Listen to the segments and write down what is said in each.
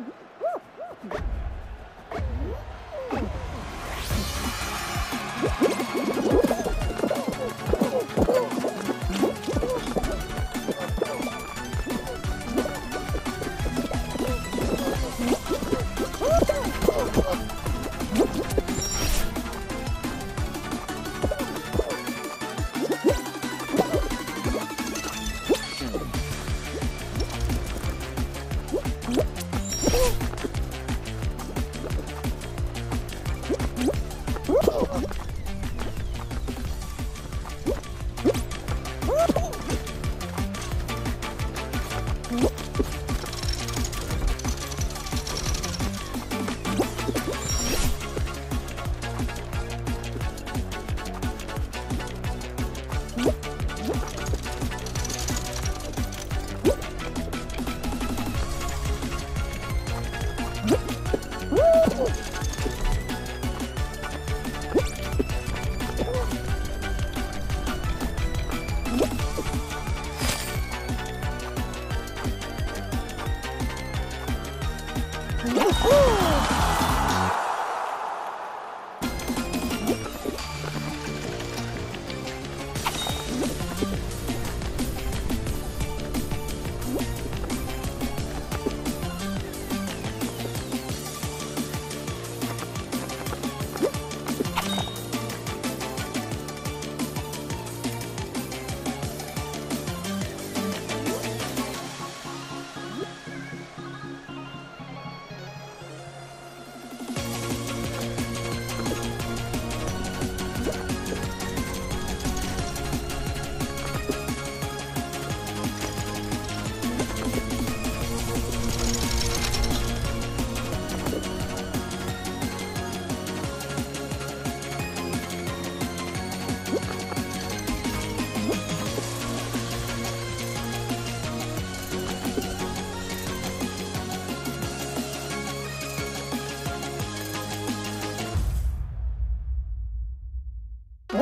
Mm-hmm.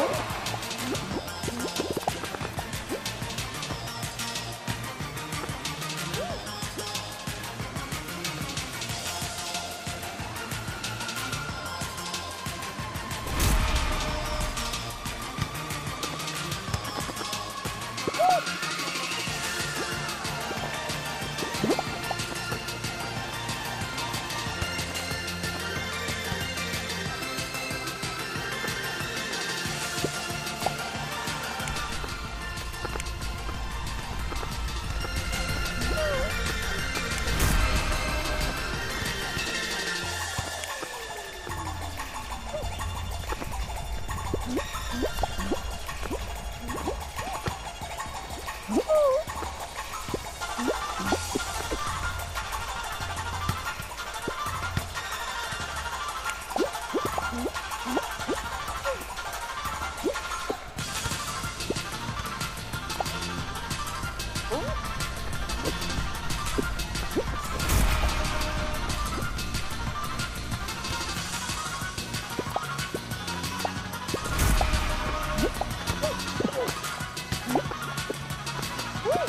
아웃.